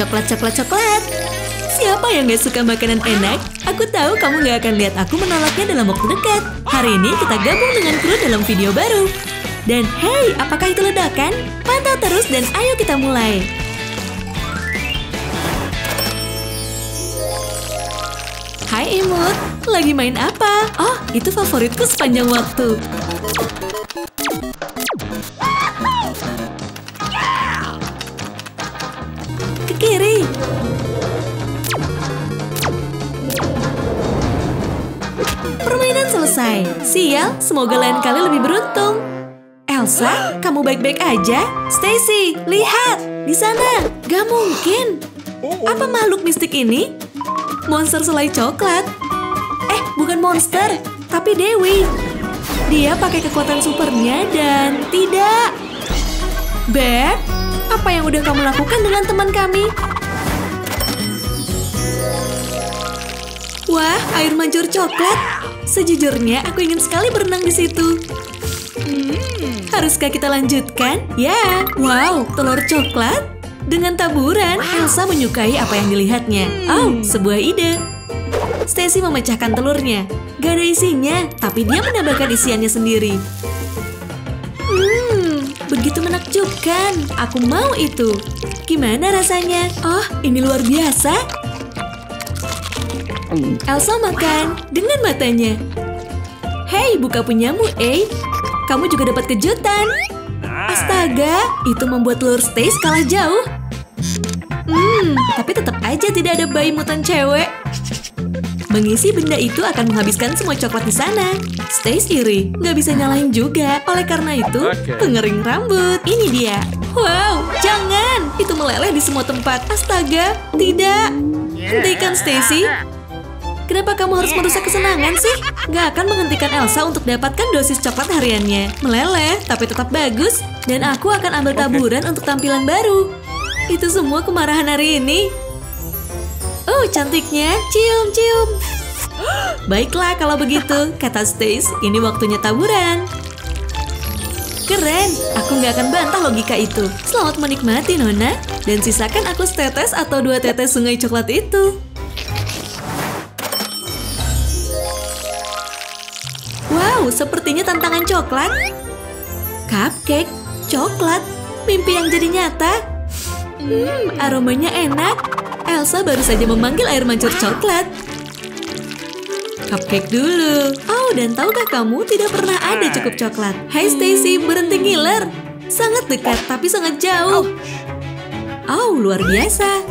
Coklat, coklat, coklat. Siapa yang gak suka makanan enak? Aku tahu kamu gak akan lihat aku menolaknya dalam waktu dekat. Hari ini kita gabung dengan kru dalam video baru. Dan hey, apakah itu ledakan? Pantau terus dan ayo kita mulai. Hai Imut, lagi main apa? Oh, itu favoritku sepanjang waktu. Selesai. Sial, semoga lain kali lebih beruntung. Elsa, kamu baik-baik aja? Stacy, lihat di sana. Gak mungkin. Apa makhluk mistik ini? Monster selai coklat. Eh, bukan monster, tapi Dewi. Dia pakai kekuatan supernya dan tidak. Beb, apa yang udah kamu lakukan dengan teman kami? Wah, air mancur coklat. Sejujurnya, aku ingin sekali berenang di situ. Hmm, haruskah kita lanjutkan? Ya, wow, telur coklat dengan taburan. Elsa menyukai apa yang dilihatnya. Oh, sebuah ide. Stacy memecahkan telurnya. Gak ada isinya, tapi dia menambahkan isiannya sendiri. Hmm, begitu menakjubkan. Aku mau itu. Gimana rasanya? Oh, ini luar biasa. Elsa makan dengan matanya. Hei, buka punyamu, eh. Kamu juga dapat kejutan. Astaga, itu membuat telur Stace kalah jauh. Hmm, tapi tetap aja tidak ada bayi mutan cewek. Mengisi benda itu akan menghabiskan semua coklat di sana. Stace iri, nggak bisa nyalain juga. Oleh karena itu, Oke. pengering rambut. Ini dia. Wow, jangan! Itu meleleh di semua tempat. Astaga, tidak. Hentikan, Stacy. Kenapa kamu harus merusak kesenangan sih? Gak akan menghentikan Elsa untuk dapatkan dosis coklat hariannya. Meleleh, tapi tetap bagus. Dan aku akan ambil taburan untuk tampilan baru. Itu semua kemarahan hari ini. Oh, cantiknya. Cium, cium. Baiklah kalau begitu, kata Stace. Ini waktunya taburan. Keren, aku nggak akan bantah logika itu. Selamat menikmati, Nona. Dan sisakan aku setetes atau dua tetes sungai coklat itu. Sepertinya tantangan coklat. Cupcake, coklat, mimpi yang jadi nyata. Hmm, aromanya enak. Elsa baru saja memanggil air mancur coklat. Cupcake dulu. Oh, dan tahukah kamu tidak pernah ada cukup coklat? Hai Stacy, berhenti ngiler. Sangat dekat, tapi sangat jauh. Oh, luar biasa.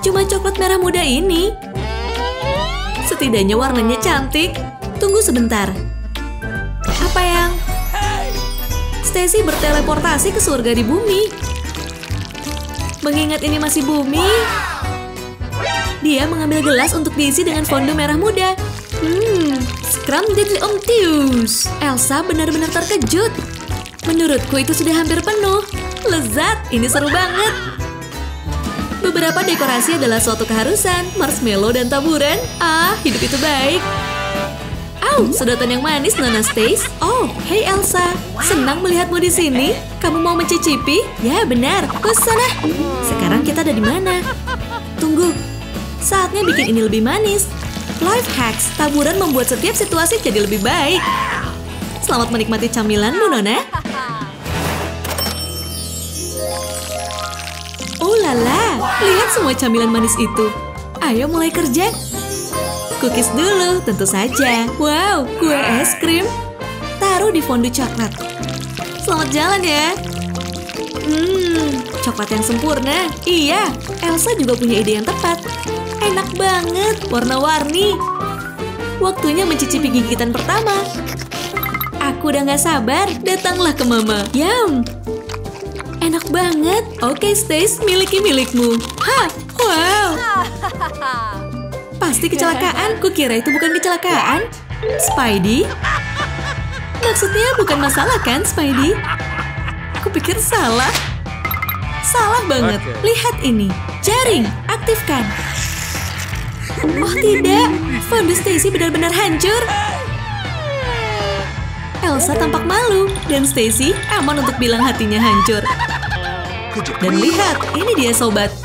Cuma coklat merah muda ini. Setidaknya warnanya cantik. Tunggu sebentar. Stacy berteleportasi ke surga di bumi. Mengingat ini masih bumi, dia mengambil gelas untuk diisi dengan fondue merah muda. Hmm, Scrum Deadly Omtius. Elsa benar-benar terkejut. Menurutku itu sudah hampir penuh. Lezat, ini seru banget. Beberapa dekorasi adalah suatu keharusan, marshmallow dan taburan. Ah, hidup itu baik. Au, sedotan yang manis, Nona Stace. Oh, hey Elsa. Senang melihatmu di sini. Kamu mau mencicipi? Ya, benar. Ke sana. Sekarang kita ada di mana? Tunggu. Saatnya bikin ini lebih manis. Life hacks, taburan membuat setiap situasi jadi lebih baik. Selamat menikmati camilanmu, Nona. Oh lala, lihat semua camilan manis itu. Ayo mulai kerja. Cookies dulu, tentu saja. Wow, kue es krim. Taruh di fondue coklat. Selamat jalan ya. Hmm, coklat yang sempurna. Iya, Elsa juga punya ide yang tepat. Enak banget, warna-warni. Waktunya mencicipi gigitan pertama. Aku udah gak sabar, datanglah ke mama. Yum, enak banget. Oke, Stace, miliki milikmu. Hah, wow. Pasti kecelakaan. Kukira itu bukan kecelakaan. Spidey? Maksudnya bukan masalah kan, Spidey? Kupikir salah. Salah banget. Oke. Lihat ini. Jaring, aktifkan. Oh tidak, fondue Stacy benar-benar hancur. Elsa tampak malu dan Stacy aman untuk bilang hatinya hancur. Dan lihat, ini dia sobat.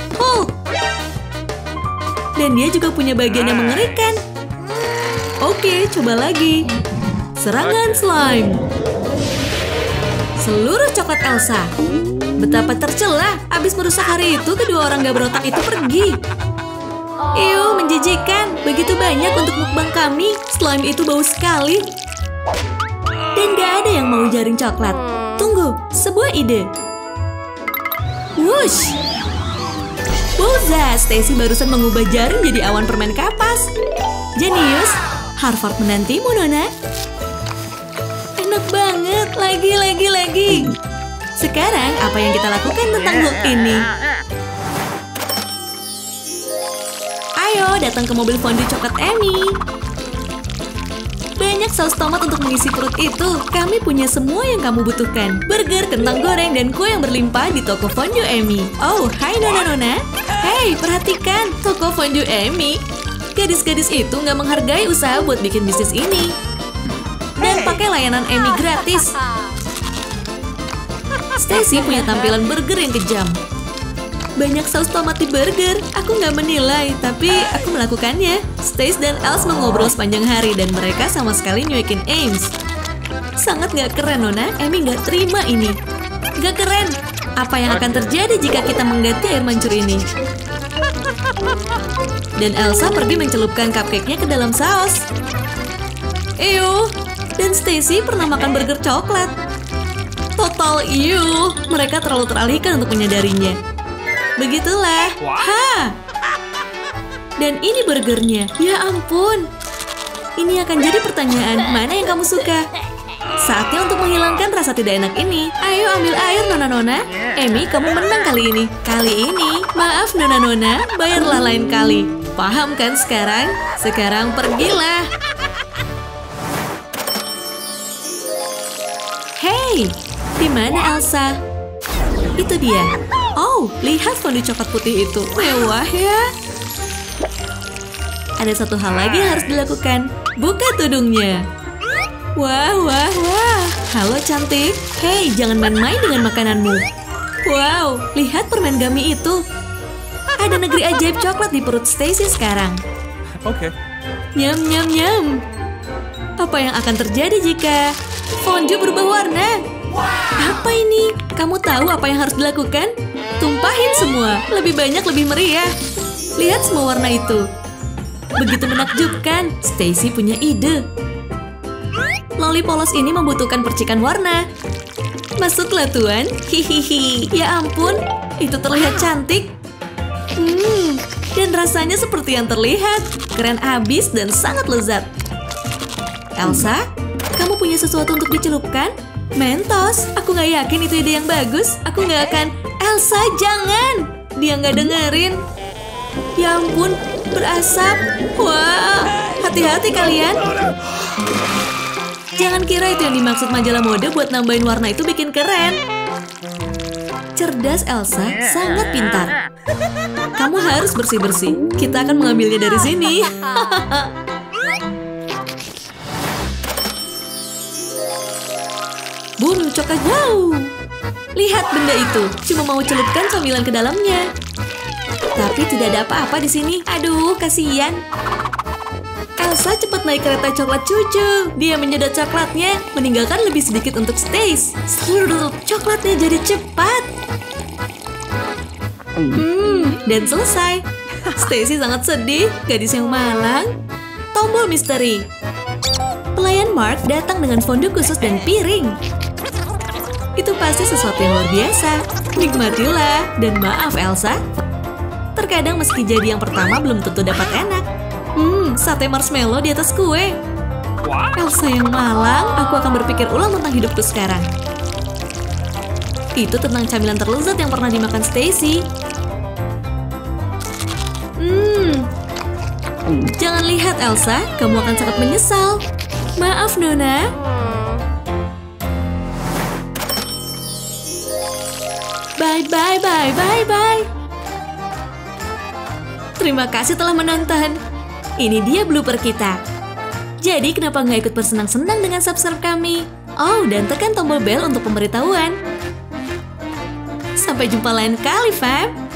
Dan dia juga punya bagian yang mengerikan. Oke, coba lagi. Serangan slime. Seluruh coklat Elsa. Betapa tercela, abis merusak hari itu kedua orang gak berotak itu pergi. Ew, menjijikan. Begitu banyak untuk mukbang kami. Slime itu bau sekali. Dan gak ada yang mau jaring coklat. Tunggu, sebuah ide. Wush! Wowza, Stacy barusan mengubah jaring jadi awan permen kapas. Jenius, Harvard menantimu, Nona. Enak banget, lagi, lagi, lagi. Sekarang, apa yang kita lakukan tentang hook ini? Ayo, datang ke mobil fondue coklat Amy. Banyak saus tomat untuk mengisi perut itu. Kami punya semua yang kamu butuhkan. Burger, kentang goreng, dan kue yang berlimpah di toko fondue Amy. Oh, hai nona-nona. Hei, perhatikan, toko fondue Amy. Gadis-gadis itu nggak menghargai usaha buat bikin bisnis ini. Dan pakai layanan Amy gratis. Stacy punya tampilan burger yang kejam. Banyak saus tomat di burger. Aku nggak menilai, tapi aku melakukannya. Stace dan Els mengobrol sepanjang hari dan mereka sama sekali nyuekin Ames. Sangat nggak keren, Nona. Amy nggak terima ini. Nggak keren. Apa yang akan terjadi jika kita mengganti air mancur ini? Dan Elsa pergi mencelupkan cupcake-nya ke dalam saus. Ew, dan Stacy pernah makan burger coklat. Total ew, mereka terlalu teralihkan untuk menyadarinya. Begitulah. Ha! Dan ini burgernya. Ya ampun. Ini akan jadi pertanyaan, mana yang kamu suka? Saatnya untuk menghilangkan rasa tidak enak ini. Ayo ambil air, Nona-Nona. Emi, kamu menang kali ini. Kali ini, maaf Nona-Nona, bayarlah lain kali. Paham kan sekarang? Sekarang pergilah. Hei, di mana Elsa? Itu dia. Oh, lihat fondue coklat putih itu. Mewah ya. Ada satu hal lagi yang harus dilakukan. Buka tudungnya. Wah, wah, wah. Halo cantik. Hei, jangan main-main dengan makananmu. Wow, lihat permen gummy itu. Ada negeri ajaib coklat di perut Stacy sekarang. Oke. Okay. Nyam, nyam, nyam. Apa yang akan terjadi jika fondue berubah warna? Apa ini? Kamu tahu apa yang harus dilakukan? Tumpahin semua, lebih banyak lebih meriah. Lihat semua warna itu. Begitu menakjubkan, Stacy punya ide. Loli polos ini membutuhkan percikan warna. Masuklah tuan. Hihihi. Ya ampun, itu terlihat cantik. Hmm, dan rasanya seperti yang terlihat. Keren abis dan sangat lezat. Elsa, kamu punya sesuatu untuk dicelupkan? Mentos, aku nggak yakin itu ide yang bagus. Aku nggak akan Elsa, jangan! Dia nggak dengerin. Ya ampun, berasap. Wah, hati-hati kalian. Jangan kira itu yang dimaksud majalah mode buat nambahin warna itu bikin keren. Cerdas Elsa, sangat pintar. Kamu harus bersih-bersih. Kita akan mengambilnya dari sini. Boom, coklat jauh. Lihat benda itu, cuma mau celupkan camilan ke dalamnya. Tapi tidak ada apa-apa di sini. Aduh, kasihan. Elsa cepat naik kereta coklat cucu. Dia menyedot coklatnya, meninggalkan lebih sedikit untuk Stace. Seluruh coklatnya jadi cepat. Hmm, dan selesai. Stacy sangat sedih, gadis yang malang. Tombol misteri. Pelayan Mark datang dengan fondue khusus dan piring. Itu pasti sesuatu yang luar biasa. Nikmatilah, dan maaf Elsa. Terkadang meski jadi yang pertama belum tentu dapat enak. Hmm, sate marshmallow di atas kue. Elsa yang malang, aku akan berpikir ulang tentang hidupku sekarang. Itu tentang camilan terlezat yang pernah dimakan Stacy. Hmm, jangan lihat Elsa, kamu akan sangat menyesal. Maaf Nona. Bye bye bye bye bye. Terima kasih telah menonton. Ini dia blooper kita. Jadi kenapa nggak ikut bersenang-senang dengan subscribe kami? Oh, dan tekan tombol bel untuk pemberitahuan. Sampai jumpa lain kali, fam.